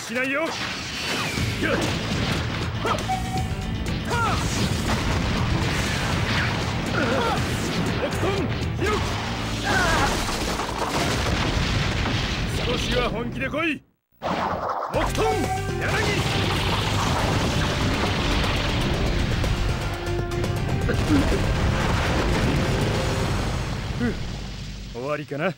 しないよ。少しは本気で来い。木遁柳。終わりかな。